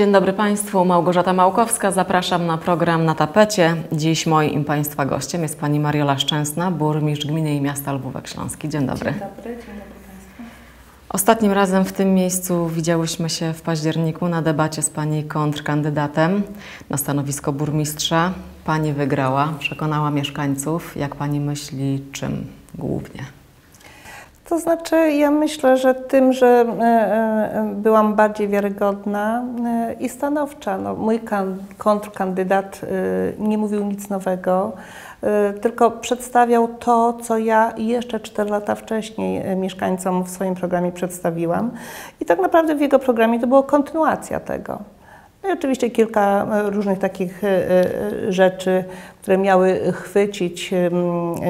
Dzień dobry Państwu, Małgorzata Małkowska. Zapraszam na program Na Tapecie. Dziś moim Państwa gościem jest Pani Mariola Szczęsna, burmistrz gminy i miasta Lwówek Śląski. Dzień dobry. Dzień dobry, dzień dobry Państwu. Ostatnim razem w tym miejscu widziałyśmy się w październiku na debacie z Pani kontrkandydatem na stanowisko burmistrza. Pani wygrała, przekonała mieszkańców. Jak Pani myśli, czym głównie? To znaczy, ja myślę, że tym, że e, e, byłam bardziej wiarygodna e, i stanowcza. No, mój kan- kontrkandydat nie mówił nic nowego, tylko przedstawiał to, co ja jeszcze 4 lata wcześniej mieszkańcom w swoim programie przedstawiłam. I tak naprawdę w jego programie to była kontynuacja tego. No i oczywiście kilka e, różnych takich e, e, rzeczy, które miały chwycić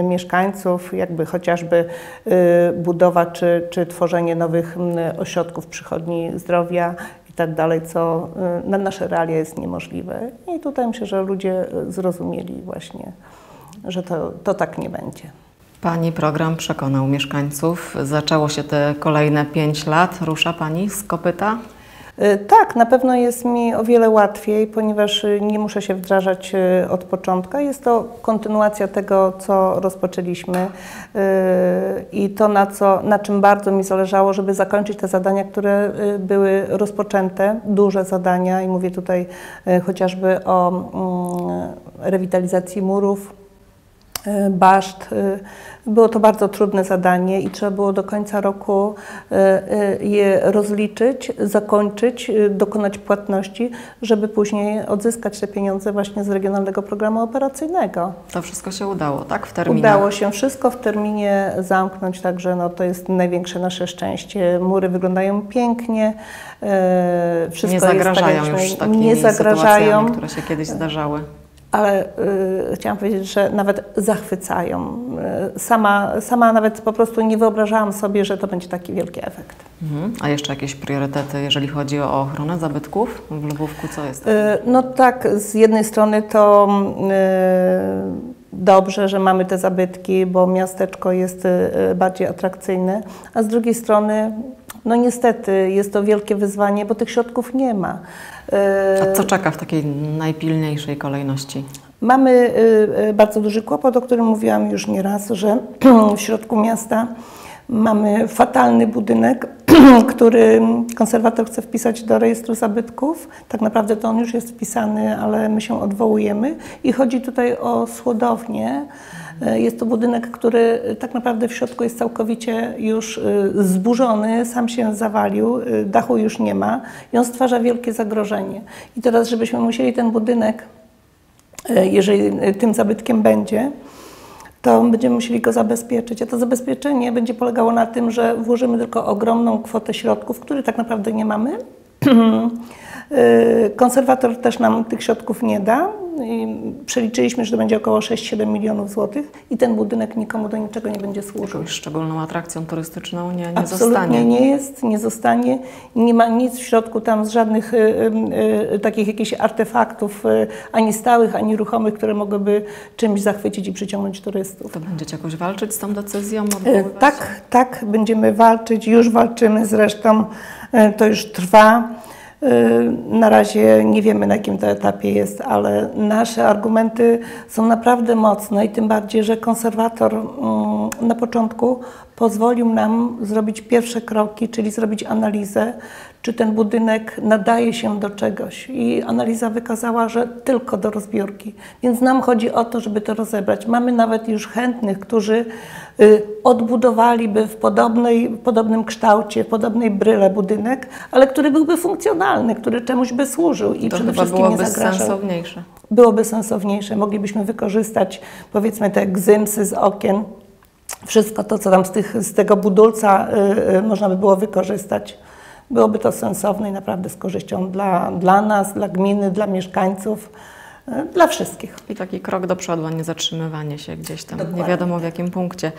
mieszkańców, jakby chociażby budowa czy, czy tworzenie nowych ośrodków przychodni zdrowia i tak dalej, co na nasze realia jest niemożliwe. I tutaj myślę, że ludzie zrozumieli właśnie, że to, to tak nie będzie. Pani program przekonał mieszkańców. Zaczęło się te kolejne pięć lat. Rusza Pani z kopyta? E, Tak, na pewno jest mi o wiele łatwiej, ponieważ e, nie muszę się wdrażać e, od początku. Jest to kontynuacja tego, co rozpoczęliśmy i to, na, co, na czym bardzo mi zależało, żeby zakończyć te zadania, które były rozpoczęte, duże zadania i mówię tutaj chociażby o mm, rewitalizacji murów, baszt. e, Było to bardzo trudne zadanie i trzeba było do końca roku e, je rozliczyć, zakończyć, dokonać płatności, żeby później odzyskać te pieniądze właśnie z Regionalnego Programu Operacyjnego. To wszystko się udało, tak? W terminie. Udało się wszystko w terminie zamknąć, także no, to jest największe nasze szczęście. Mury wyglądają pięknie, wszystko Nie zagrażają jest tak, już takimi nie zagrażają. które się kiedyś zdarzały. Ale y, chciałam powiedzieć, że nawet zachwycają. Y, sama, sama nawet po prostu nie wyobrażałam sobie, że to będzie taki wielki efekt. Mhm. A jeszcze jakieś priorytety, jeżeli chodzi o ochronę zabytków w Lwówku? Co jest? Y, no tak, z jednej strony to y, dobrze, że mamy te zabytki, bo miasteczko jest y, bardziej atrakcyjne, a z drugiej strony, no niestety jest to wielkie wyzwanie, bo tych środków nie ma. A co czeka w takiej najpilniejszej kolejności? Mamy y, y, bardzo duży kłopot, o którym mówiłam już nieraz, że w środku miasta mamy fatalny budynek, który konserwator chce wpisać do rejestru zabytków. Tak naprawdę to on już jest wpisany, ale my się odwołujemy. I chodzi tutaj o schłodownię. Y, Jest to budynek, który tak naprawdę w środku jest całkowicie już y, zburzony, sam się zawalił, dachu już nie ma i on stwarza wielkie zagrożenie. I teraz, żebyśmy musieli ten budynek E, jeżeli e, tym zabytkiem będzie, to będziemy musieli go zabezpieczyć. A to zabezpieczenie będzie polegało na tym, że włożymy tylko ogromną kwotę środków, których tak naprawdę nie mamy. E, Konserwator też nam tych środków nie da. Przeliczyliśmy, że to będzie około 6-7 milionów złotych i ten budynek nikomu do niczego nie będzie służył. Szczególną atrakcją turystyczną nie, nie Absolutnie zostanie. nie jest, nie zostanie. Nie ma nic w środku tam z żadnych y, y, y, takich jakichś artefaktów, y, ani stałych, ani ruchomych, które mogłyby czymś zachwycić i przyciągnąć turystów. To będziecie jakoś walczyć z tą decyzją? Y? Tak, tak, będziemy walczyć, już walczymy zresztą, y, to już trwa. Y, Na razie nie wiemy, na jakim to etapie jest, ale nasze argumenty są naprawdę mocne i tym bardziej, że konserwator mm, na początku pozwolił nam zrobić pierwsze kroki, czyli zrobić analizę, czy ten budynek nadaje się do czegoś. I analiza wykazała, że tylko do rozbiórki. Więc nam chodzi o to, żeby to rozebrać. Mamy nawet już chętnych, którzy y, odbudowaliby w podobnej, w podobnym kształcie, w podobnej bryle budynek, ale który byłby funkcjonalny, który czemuś by służył i To przede wszystkim nie byłoby zagrażał sensowniejsze. byłoby sensowniejsze. Moglibyśmy wykorzystać powiedzmy te gzymsy z okien, wszystko to, co tam z, tych, z tego budulca y, y, można by było wykorzystać. Byłoby to sensowne i naprawdę z korzyścią dla, dla nas, dla gminy, dla mieszkańców, y, dla wszystkich. I taki krok do przodu, a nie zatrzymywanie się gdzieś tam, nie Dokładnie. wiadomo w jakim punkcie.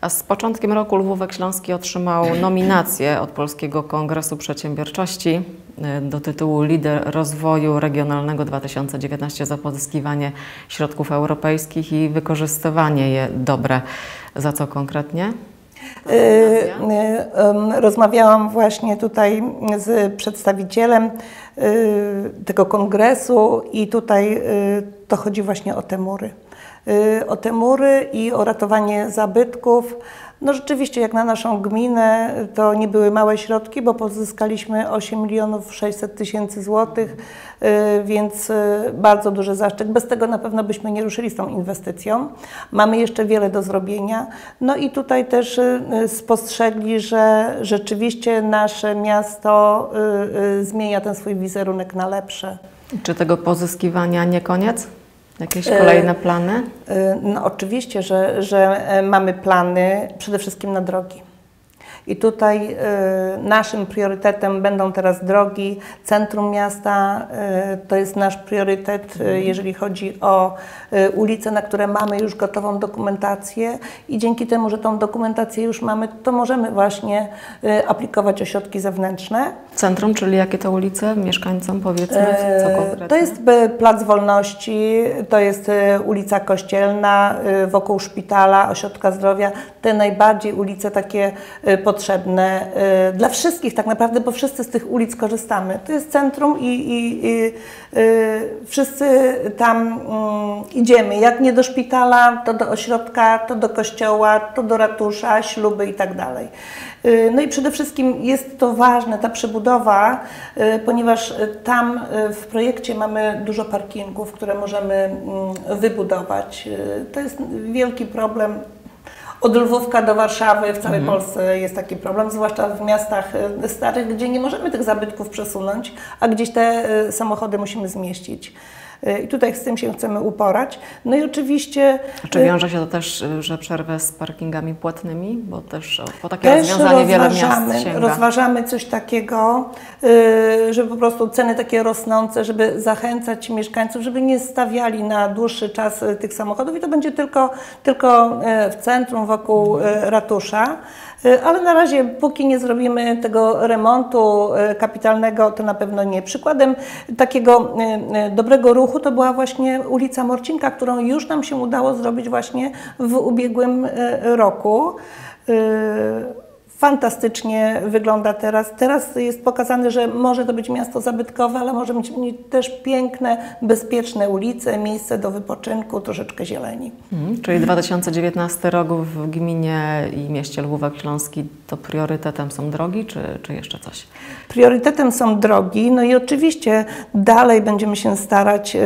A z początkiem roku Lwówek Śląski otrzymał nominację od Polskiego Kongresu Przedsiębiorczości y, do tytułu Lider Rozwoju Regionalnego 2019 za pozyskiwanie środków europejskich i wykorzystywanie je dobre. Za co konkretnie? Ta fundacja? Y, em, Rozmawiałam właśnie tutaj z przedstawicielem y, tego kongresu i tutaj y, to chodzi właśnie o te mury. Y, O te mury i o ratowanie zabytków. No rzeczywiście, jak na naszą gminę, to nie były małe środki, bo pozyskaliśmy 8 milionów 600 tysięcy złotych, y, więc y, bardzo duży zaszczyt. Bez tego na pewno byśmy nie ruszyli z tą inwestycją. Mamy jeszcze wiele do zrobienia. No i tutaj też y, y, spostrzegli, że rzeczywiście nasze miasto y, y, zmienia ten swój wizerunek na lepsze. Czy tego pozyskiwania nie koniec? Jakieś E, kolejne plany? Y, No oczywiście, że, że e, mamy plany przede wszystkim na drogi. I tutaj y, naszym priorytetem będą teraz drogi, centrum miasta. y, to jest nasz priorytet, y, jeżeli chodzi o ulice, na które mamy już gotową dokumentację. I dzięki temu, że tą dokumentację już mamy, to możemy właśnie aplikować o środki zewnętrzne. Centrum, czyli jakie to ulice? Mieszkańcom powiedzmy, co konkretnie? To jest Plac Wolności, to jest ulica Kościelna, wokół szpitala, ośrodka zdrowia. Te najbardziej ulice takie e, potrzebne e, dla wszystkich tak naprawdę, bo wszyscy z tych ulic korzystamy. To jest centrum i, i, i e, wszyscy tam mm, idziemy. Jak nie do szpitala, to do ośrodka, to do kościoła, to do ratusza, śluby i tak dalej. Y, No i przede wszystkim jest to ważne, ta przebudowa, y, ponieważ y, tam y, w projekcie mamy dużo parkingów, które możemy mm, wybudować. Y, To jest wielki problem. Od Lwówka do Warszawy w całej Polsce jest taki problem, zwłaszcza w miastach y, starych, gdzie nie możemy tych zabytków przesunąć, a gdzieś te y, samochody musimy zmieścić. Y, I tutaj z tym się chcemy uporać. No i oczywiście. Czy y, wiąże się to też, y, że przerwę z parkingami płatnymi? Bo też po takie Też rozwiązanie wiele rozważamy, miast sięga. rozważamy coś takiego, żeby po prostu ceny takie rosnące, żeby zachęcać mieszkańców, żeby nie stawiali na dłuższy czas tych samochodów i to będzie tylko, tylko w centrum, wokół ratusza. Y, Ale na razie, póki nie zrobimy tego remontu y, kapitalnego, to na pewno nie. Przykładem takiego y, dobrego ruchu to była właśnie ulica Morcinka, którą już nam się udało zrobić właśnie w ubiegłym roku. Fantastycznie wygląda teraz. Teraz jest pokazane, że może to być miasto zabytkowe, ale może mieć też piękne, bezpieczne ulice, miejsce do wypoczynku, troszeczkę zieleni. Mhm, czyli 2019 rok w gminie i mieście Lwówek Śląski to priorytetem są drogi, czy, czy jeszcze coś? Priorytetem są drogi, no i oczywiście dalej będziemy się starać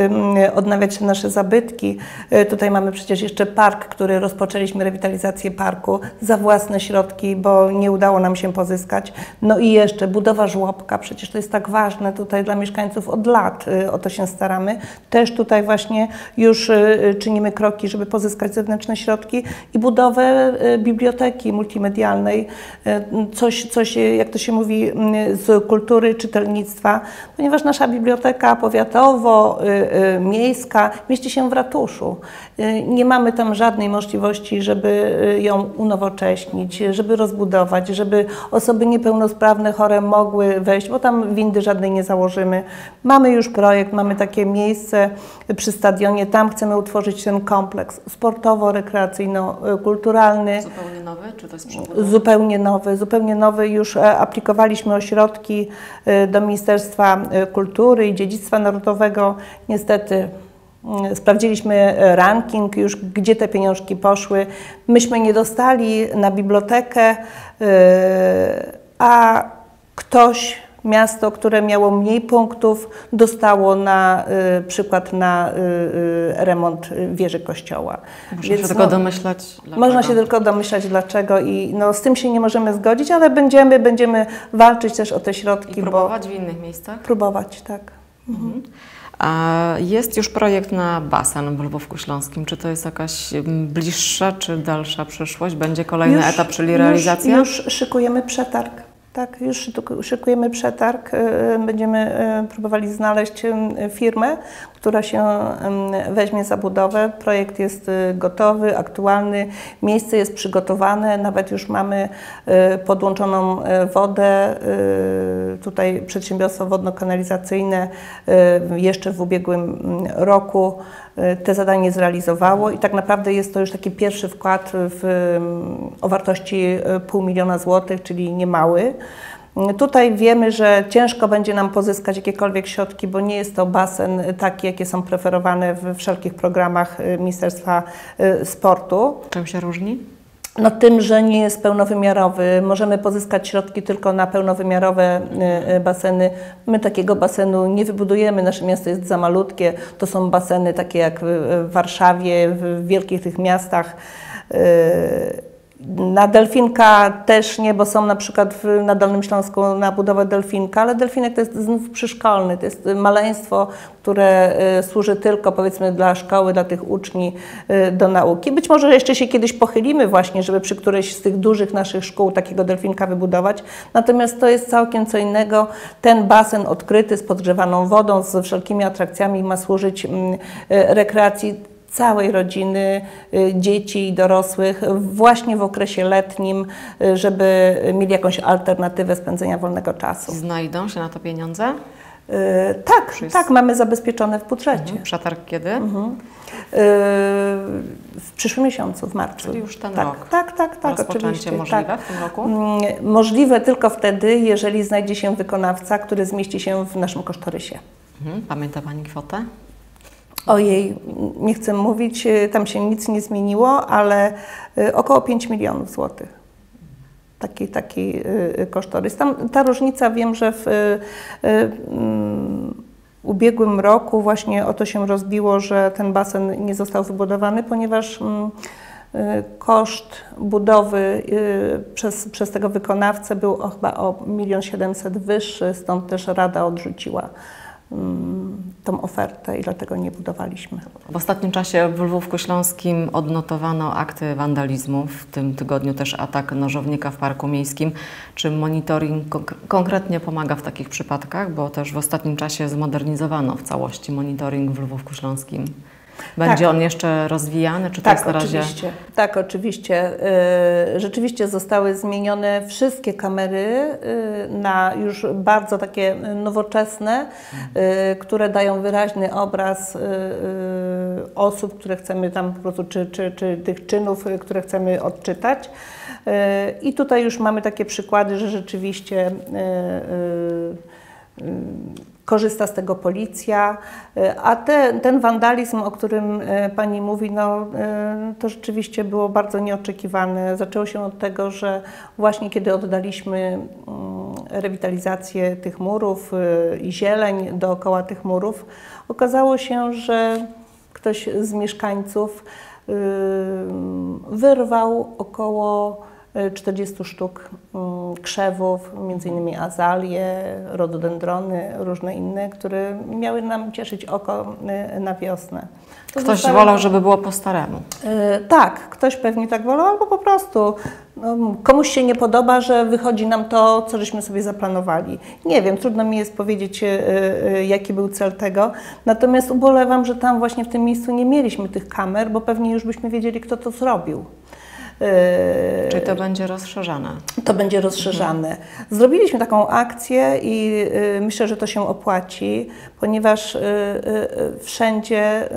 odnawiać te nasze zabytki. Y, Tutaj mamy przecież jeszcze park, który rozpoczęliśmy rewitalizację parku za własne środki, bo nie udało nam się pozyskać. No i jeszcze budowa żłobka, przecież to jest tak ważne tutaj dla mieszkańców od lat, y, o to się staramy. Też tutaj właśnie już y, czynimy kroki, żeby pozyskać zewnętrzne środki i budowę y, biblioteki multimedialnej, coś, coś, jak to się mówi, z kultury czytelnictwa, ponieważ nasza biblioteka powiatowo-miejska mieści się w ratuszu. Nie mamy tam żadnej możliwości, żeby ją unowocześnić, żeby rozbudować, żeby osoby niepełnosprawne, chore mogły wejść, bo tam windy żadnej nie założymy. Mamy już projekt, mamy takie miejsce przy stadionie, tam chcemy utworzyć ten kompleks sportowo-rekreacyjno-kulturalny. Zupełnie nowy, czy to jest przebudowa? Zupełnie nowy, zupełnie nowy. Już e, aplikowaliśmy o środki e, do Ministerstwa e, Kultury i Dziedzictwa Narodowego. Niestety sprawdziliśmy e, ranking już, gdzie te pieniążki poszły. Myśmy nie dostali na bibliotekę, e, a ktoś Miasto, które miało mniej punktów, dostało na y, przykład na remont wieży kościoła. Muszę Więc się tylko no, domyślać. Dlaczego. można się tylko domyślać dlaczego i no, z tym się nie możemy zgodzić, ale będziemy, będziemy walczyć też o te środki, I bo próbować w innych miejscach? próbować, tak. A jest już projekt na basen w Lwówku Śląskim. Czy to jest jakaś mm, bliższa czy dalsza przyszłość? Będzie kolejny etap, czyli realizacja? Już, już szykujemy przetarg. Tak, już szyku- szykujemy przetarg. y, Będziemy y, próbowali znaleźć y, firmę, która się weźmie za budowę. Projekt jest y, gotowy, aktualny, miejsce jest przygotowane, nawet już mamy y, podłączoną y, wodę. y, Tutaj przedsiębiorstwo wodno-kanalizacyjne jeszcze w ubiegłym mm, roku te zadanie zrealizowało i tak naprawdę jest to już taki pierwszy wkład w, mm, o wartości pół miliona złotych, czyli niemały. Y, Tutaj wiemy, że ciężko będzie nam pozyskać jakiekolwiek środki, bo nie jest to basen taki, jakie są preferowane w wszelkich programach y, Ministerstwa y, Sportu. Czym się różni? No tym, że nie jest pełnowymiarowy, możemy pozyskać środki tylko na pełnowymiarowe y, baseny. My takiego basenu nie wybudujemy, nasze miasto jest za malutkie. To są baseny takie jak w Warszawie, w wielkich tych miastach. Na delfinka też nie, bo są na przykład w, na Dolnym Śląsku na budowę delfinka, ale delfinek to jest znów przyszkolny, to jest maleństwo, które y, służy tylko powiedzmy dla szkoły, dla tych uczni y, do nauki. Być może jeszcze się kiedyś pochylimy właśnie, żeby przy którejś z tych dużych naszych szkół takiego delfinka wybudować. Natomiast to jest całkiem co innego. Ten basen odkryty z podgrzewaną wodą, z wszelkimi atrakcjami ma służyć mm, y, rekreacji całej rodziny, y, dzieci i dorosłych właśnie w okresie letnim, y, żeby mieli jakąś alternatywę spędzenia wolnego czasu. Znajdą się na to pieniądze? Y, Tak, tak, mamy zabezpieczone w budżecie. Przetarg kiedy? Mhm. Y, W przyszłym miesiącu, w marcu. Czyli już ten tak, rok. Tak, tak, tak, oczywiście. możliwe tak. w tym roku? Mm, Możliwe tylko wtedy, jeżeli znajdzie się wykonawca, który zmieści się w naszym kosztorysie. Mhm. Pamięta Pani kwotę? Ojej, nie chcę mówić, y, tam się nic nie zmieniło, ale y, około 5 milionów złotych. Taki, taki y, kosztorys. Tam, ta różnica wiem, że w mm, ubiegłym roku właśnie o to się rozbiło, że ten basen nie został wybudowany, ponieważ mm, koszt budowy przez, przez tego wykonawcę był o, chyba o 1 700 000 wyższy, stąd też Rada odrzuciła tą ofertę i dlatego nie budowaliśmy. W ostatnim czasie w Lwówku Śląskim odnotowano akty wandalizmu. W tym tygodniu też atak nożownika w Parku Miejskim. Czy monitoring konk- konkretnie pomaga w takich przypadkach? Bo też w ostatnim czasie zmodernizowano w całości monitoring w Lwówku Śląskim. Będzie Tak. on jeszcze rozwijany, czy to Tak, jest na razie... oczywiście. Tak, oczywiście. Y, Rzeczywiście zostały zmienione wszystkie kamery y, na już bardzo takie nowoczesne, y, które dają wyraźny obraz osób, które chcemy tam po prostu, czy, czy, czy tych czynów, które chcemy odczytać. I tutaj już mamy takie przykłady, że rzeczywiście korzysta z tego policja, y, a te, ten wandalizm, o którym y, Pani mówi, no, y, to rzeczywiście było bardzo nieoczekiwane. Zaczęło się od tego, że właśnie kiedy oddaliśmy mm, rewitalizację tych murów i zieleń dookoła tych murów, okazało się, że ktoś z mieszkańców wyrwał około 40 sztuk mm, krzewów, innymi azalie, rododendrony, różne inne, które miały nam cieszyć oko y, na wiosnę. To Ktoś zostało- wolał, żeby było po staremu. E, Tak, ktoś pewnie tak wolał, albo po prostu no, komuś się nie podoba, że wychodzi nam to, co żeśmy sobie zaplanowali. Nie wiem, trudno mi jest powiedzieć, jaki był cel tego. Natomiast ubolewam, że tam właśnie w tym miejscu nie mieliśmy tych kamer, bo pewnie już byśmy wiedzieli, kto to zrobił. E, Czyli to będzie rozszerzane. to będzie rozszerzane. Zrobiliśmy taką akcję i y, myślę, że to się opłaci, ponieważ y, y, wszędzie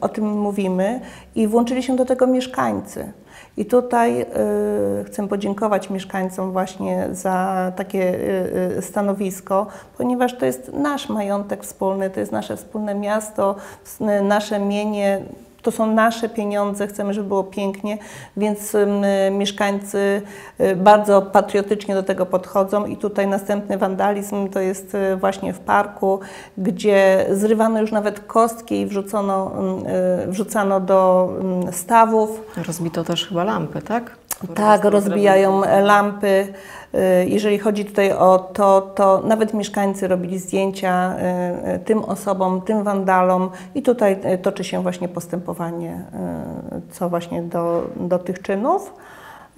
o tym mówimy i włączyli się do tego mieszkańcy. I tutaj y, chcę podziękować mieszkańcom właśnie za takie y, stanowisko, ponieważ to jest nasz majątek wspólny, to jest nasze wspólne miasto, nasze mienie, to są nasze pieniądze, chcemy, żeby było pięknie, więc mieszkańcy y, bardzo patriotycznie do tego podchodzą i tutaj następny wandalizm to jest y, właśnie w parku, gdzie zrywano już nawet kostki i wrzucono, y, wrzucano do stawów. Rozbito też chyba lampy, tak? Tak, rozbijają lampy. Y, Jeżeli chodzi tutaj o to, to nawet mieszkańcy robili zdjęcia y, y, tym osobom, tym wandalom i tutaj toczy się właśnie postępowanie co właśnie do, do tych czynów.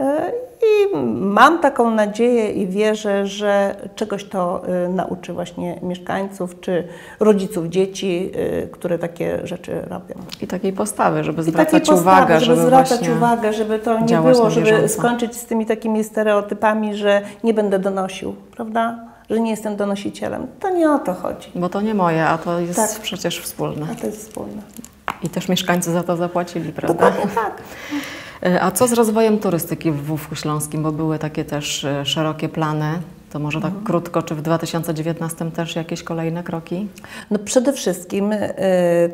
E, I mam taką nadzieję i wierzę, że czegoś to e, nauczy właśnie mieszkańców czy rodziców dzieci, e, które takie rzeczy robią. I takiej postawy, żeby zwracać postawy, uwagę, żeby, żeby zwracać uwagę, żeby to nie było, żeby skończyć z tymi takimi stereotypami, że nie będę donosił, prawda? Że nie jestem donosicielem. To nie o to chodzi. Bo to nie moje, a to jest Tak. przecież wspólne. A to jest wspólne. I też mieszkańcy za to zapłacili, prawda? Dokładnie tak. E, A co z rozwojem turystyki w Lwówku Śląskim? Bo były takie też e, szerokie plany. To może tak Mhm. krótko, czy w 2019 też jakieś kolejne kroki? No przede wszystkim y,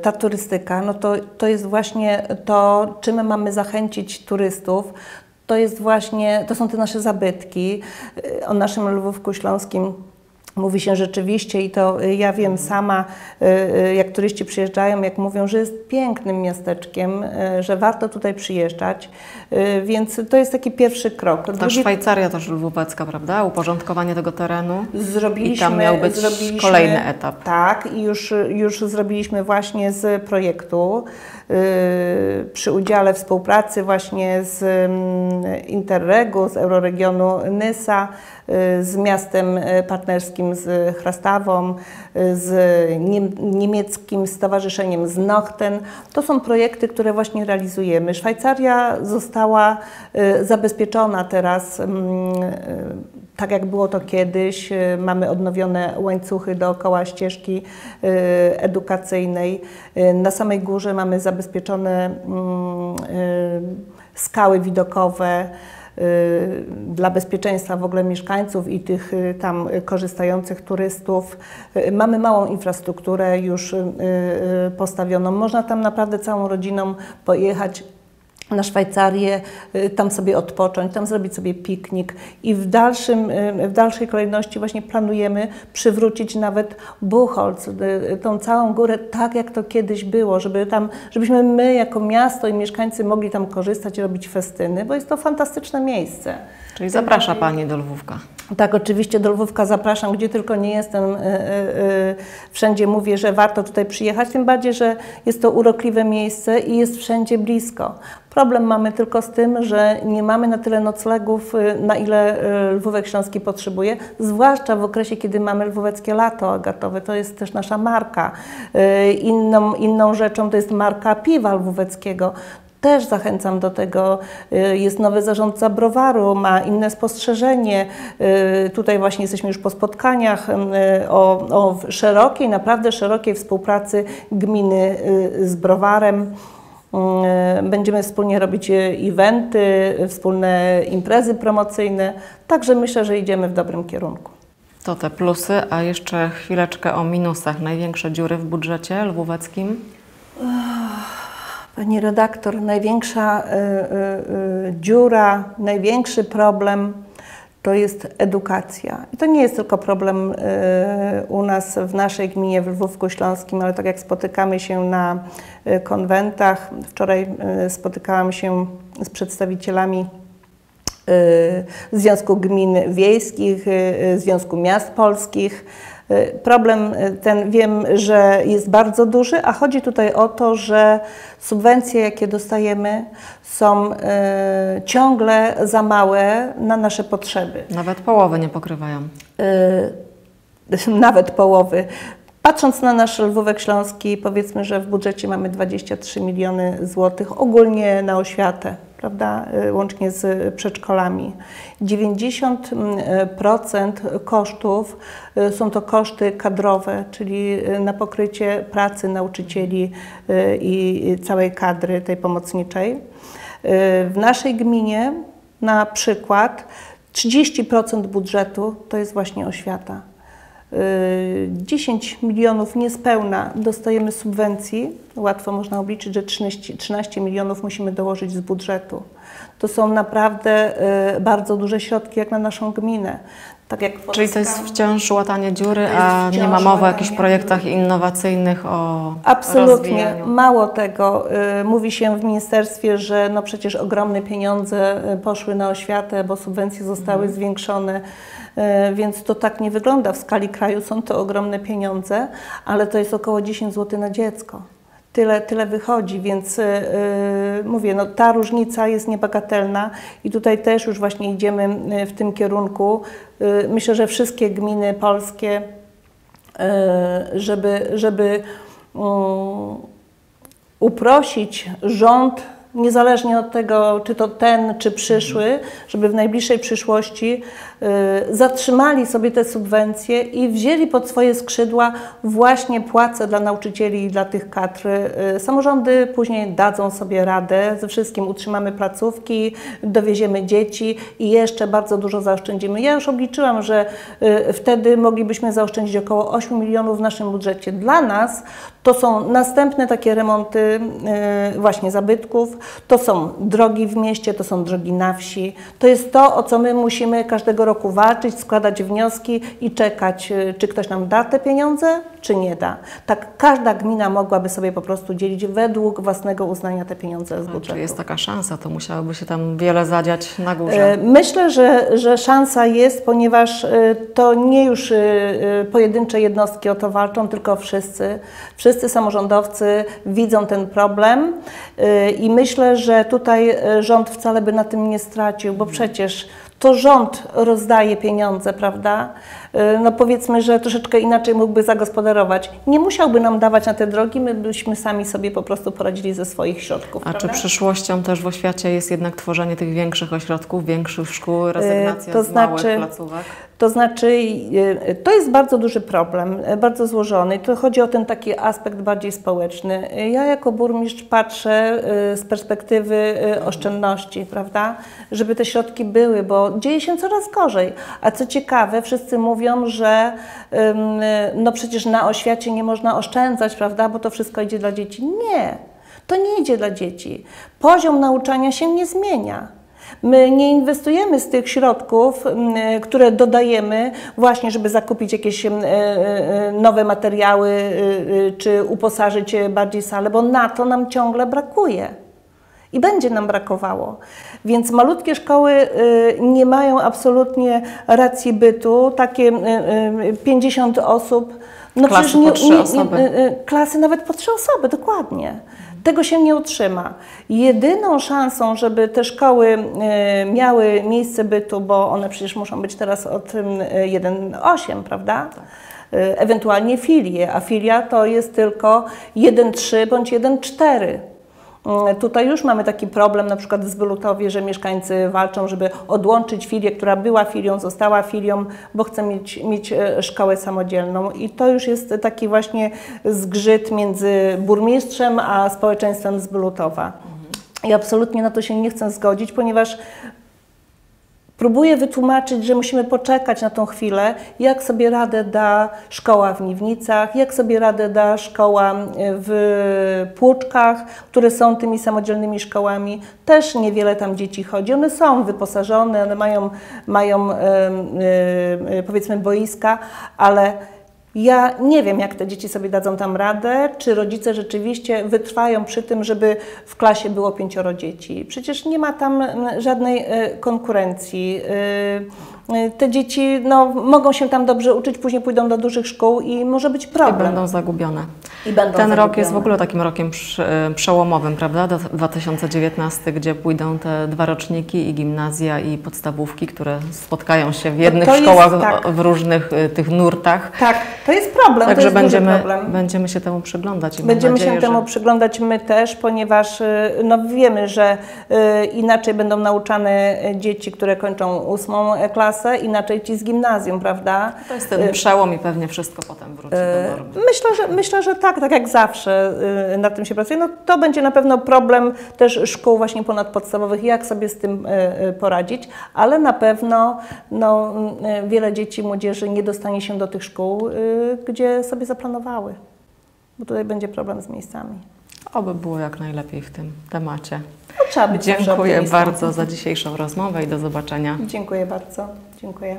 ta turystyka, no to, to jest właśnie to, czym mamy zachęcić turystów. To jest właśnie, to są te nasze zabytki. Y, O naszym Lwówku Śląskim mówi się rzeczywiście i to y, ja wiem sama, y, y, jak turyści przyjeżdżają, jak mówią, że jest pięknym miasteczkiem, że warto tutaj przyjeżdżać, więc to jest taki pierwszy krok. Ta Drugi- Szwajcaria też lwówecka, prawda? Uporządkowanie tego terenu. Zrobiliśmy, I tam miał być zrobiliśmy, kolejny etap. Tak, i już, już zrobiliśmy właśnie z projektu przy udziale współpracy właśnie z mm, Interregu, z Euroregionu Nysa, yy, z miastem yy, partnerskim z Chrastawą, yy, z niem, niemieckim stowarzyszeniem z Nochten. To są projekty, które właśnie realizujemy. Szwajcaria została yy, zabezpieczona teraz mm, yy, tak jak było to kiedyś, y, mamy odnowione łańcuchy dookoła ścieżki y, edukacyjnej. Y, Na samej górze mamy zabezpieczone mm, y, skały widokowe y, dla bezpieczeństwa w ogóle mieszkańców i tych y, tam y, korzystających turystów. Y, Mamy małą infrastrukturę już y, y, postawioną. Można tam naprawdę całą rodziną pojechać na Szwajcarię, y, tam sobie odpocząć, tam zrobić sobie piknik i w, dalszym, y, w dalszej kolejności właśnie planujemy przywrócić nawet Buchholz, y, tą całą górę tak jak to kiedyś było, żeby tam, żebyśmy my jako miasto i mieszkańcy mogli tam korzystać i robić festyny, bo jest to fantastyczne miejsce. Czyli zaprasza Pani do Lwówka. Tak, oczywiście do Lwówka zapraszam, gdzie tylko nie jestem. y, y, y, Wszędzie mówię, że warto tutaj przyjechać, tym bardziej, że jest to urokliwe miejsce i jest wszędzie blisko. Problem mamy tylko z tym, że nie mamy na tyle noclegów, na ile Lwówek Śląski potrzebuje, zwłaszcza w okresie, kiedy mamy lwóweckie lato agatowe. To jest też nasza marka. Inną, inną rzeczą to jest marka piwa lwóweckiego. Też zachęcam do tego. Y, Jest nowy zarządca browaru, ma inne spostrzeżenie. Y, Tutaj właśnie jesteśmy już po spotkaniach y, o, o szerokiej, naprawdę szerokiej współpracy gminy z browarem. Będziemy wspólnie robić eventy, wspólne imprezy promocyjne. Także myślę, że idziemy w dobrym kierunku. To te plusy, a jeszcze chwileczkę o minusach. Największe dziury w budżecie lwóweckim? Pani redaktor, największa y, y, dziura, największy problem to jest edukacja. I to nie jest tylko problem y, u nas w naszej gminie, w Lwówku Śląskim, ale tak jak spotykamy się na konwentach, wczoraj spotykałam się z przedstawicielami Związku Gmin Wiejskich, Związku Miast Polskich. Y, Problem y, ten wiem, że jest bardzo duży, a chodzi tutaj o to, że subwencje, jakie dostajemy, są y, ciągle za małe na nasze potrzeby. Nawet połowy nie pokrywają. Nawet połowy. Patrząc na nasz Lwówek Śląski, powiedzmy, że w budżecie mamy 23 miliony złotych ogólnie na oświatę, prawda, y, łącznie z przedszkolami. 90% kosztów y, są to koszty kadrowe, czyli y, na pokrycie pracy nauczycieli i całej kadry tej pomocniczej. W naszej gminie na przykład 30% budżetu to jest właśnie oświata. Y, 10 milionów niespełna dostajemy subwencji. Łatwo można obliczyć, że 13, 13 milionów musimy dołożyć z budżetu. To są naprawdę y, bardzo duże środki jak na naszą gminę. Tak jak Czyli to jest wciąż łatanie dziury, a nie ma mowy o jakichś projektach innowacyjnych, o Absolutnie. rozwijaniu. Mało tego. y, Mówi się w ministerstwie, że no przecież ogromne pieniądze y, poszły na oświatę, bo subwencje zostały Mhm. zwiększone, y, więc to tak nie wygląda. W skali kraju są to ogromne pieniądze, ale to jest około 10 zł na dziecko. tyle, tyle wychodzi, więc yy, mówię, no, ta różnica jest niebagatelna i tutaj też już właśnie idziemy w tym kierunku. Yy, myślę, że wszystkie gminy polskie, yy, żeby, żeby yy, uprosić rząd niezależnie od tego, czy to ten, czy przyszły, żeby w najbliższej przyszłości y, zatrzymali sobie te subwencje i wzięli pod swoje skrzydła właśnie płace dla nauczycieli i dla tych kadr. Y, samorządy później dadzą sobie radę ze wszystkim, utrzymamy placówki, dowieziemy dzieci i jeszcze bardzo dużo zaoszczędzimy. Ja już obliczyłam, że y, wtedy moglibyśmy zaoszczędzić około 8 milionów w naszym budżecie. Dla nas to są następne takie remonty właśnie zabytków, to są drogi w mieście, to są drogi na wsi. To jest to, o co my musimy każdego roku walczyć, składać wnioski i czekać, y, czy ktoś nam da te pieniądze, czy nie da. Tak każda gmina mogłaby sobie po prostu dzielić według własnego uznania te pieniądze z budżetu. Czy jest taka szansa? To musiałoby się tam wiele zadziać na górze. E, myślę, że, że szansa jest, ponieważ to nie już pojedyncze jednostki o to walczą, tylko wszyscy. Wszyscy samorządowcy widzą ten problem i myślę, że tutaj rząd wcale by na tym nie stracił, bo przecież to rząd rozdaje pieniądze, prawda? Y, no powiedzmy, że troszeczkę inaczej mógłby zagospodarować. Nie musiałby nam dawać na te drogi, my byśmy sami sobie po prostu poradzili ze swoich środków. A prawda? czy przyszłością też w oświacie jest jednak tworzenie tych większych ośrodków, większych szkół, rezygnacja to z małych znaczy, placówek? To znaczy, y, to jest bardzo duży problem, y, bardzo złożony. To chodzi o ten taki aspekt bardziej społeczny. Ja jako burmistrz patrzę z perspektywy oszczędności, prawda? Żeby te środki były, bo dzieje się coraz gorzej. A co ciekawe, wszyscy mówią, że no przecież na oświacie nie można oszczędzać, prawda, bo to wszystko idzie dla dzieci. Nie, to nie idzie dla dzieci. Poziom nauczania się nie zmienia. My nie inwestujemy z tych środków, które dodajemy właśnie, żeby zakupić jakieś e, e, nowe materiały e, czy uposażyć bardziej salę, bo na to nam ciągle brakuje. I będzie nam brakowało. Więc malutkie szkoły nie mają absolutnie racji bytu. Takie 50 y, y, osób. No klasy przecież nie, po trzy osoby. klasy nawet po trzy osoby, dokładnie. Tego się nie utrzyma. Jedyną szansą, żeby te szkoły miały miejsce bytu, bo one przecież muszą być teraz od 1,8, prawda? Tak. Ewentualnie filie, a filia to jest tylko 1,3 bądź 1,4. Mm, tutaj już mamy taki problem na przykład w Zbylutowie, że mieszkańcy walczą, żeby odłączyć filię, która była filią, została filią, bo chce mieć, mieć e, szkołę samodzielną. I to już jest taki właśnie zgrzyt między burmistrzem a społeczeństwem Zbylutowa. I absolutnie na to się nie chcę zgodzić, ponieważ Próbuję wytłumaczyć, że musimy poczekać na tą chwilę, jak sobie radę da szkoła w Niwnicach, jak sobie radę da szkoła w Płuczkach, które są tymi samodzielnymi szkołami. Też niewiele tam dzieci chodzi. One są wyposażone, one mają, mają powiedzmy boiska, ale ja nie wiem, jak te dzieci sobie dadzą tam radę, czy rodzice rzeczywiście wytrwają przy tym, żeby w klasie było pięcioro dzieci. Przecież nie ma tam żadnej e, konkurencji. E, Y, te dzieci no, mogą się tam dobrze uczyć, później pójdą do dużych szkół i może być problem. I będą zagubione. I będą Ten zagubione. rok jest w ogóle takim rokiem y, przełomowym, prawda? 2019, gdzie pójdą te dwa roczniki i gimnazja i podstawówki, które spotkają się w jednych szkołach jest, tak. w różnych y, tych nurtach. Tak, to jest problem. Także będziemy, problem. będziemy się temu przyglądać. będziemy nadzieję, się temu przyglądać my też, ponieważ no, wiemy, że inaczej będą nauczane dzieci, które kończą ósmą klasę, klasę, inaczej ci z gimnazjum, prawda? To jest ten y, przełom i pewnie wszystko potem wróci do y, normy. Myślę, że, myślę, że tak, tak jak zawsze y, nad tym się pracuje. No, to będzie na pewno problem też szkół właśnie ponadpodstawowych, jak sobie z tym poradzić, ale na pewno no, wiele dzieci, młodzieży nie dostanie się do tych szkół, gdzie sobie zaplanowały, bo tutaj będzie problem z miejscami. Oby było jak najlepiej w tym temacie. No, trzeba być Dziękuję bardzo za dzisiejszą rozmowę i do zobaczenia. Dziękuję bardzo. Dziękuję.